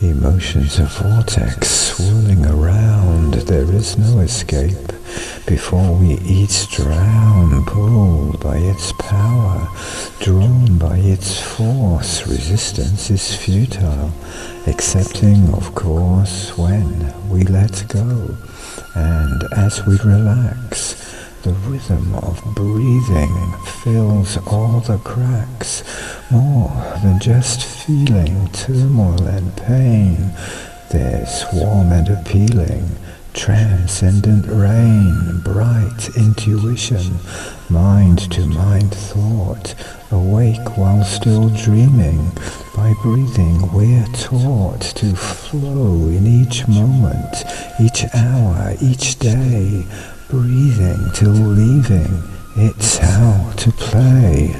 Emotions a vortex swirling around, there is no escape. Before we each drown, pulled by its power, drawn by its force, resistance is futile, accepting of course when we let go. And as we relax, the rhythm of breathing fills all the cracks, more than just feeling turmoil and pain. There's warm and appealing, transcendent rain, bright intuition, mind to mind thought, awake while still dreaming. By breathing we're taught to flow in each moment, each hour, each day, breathing till leaving. It's how to play.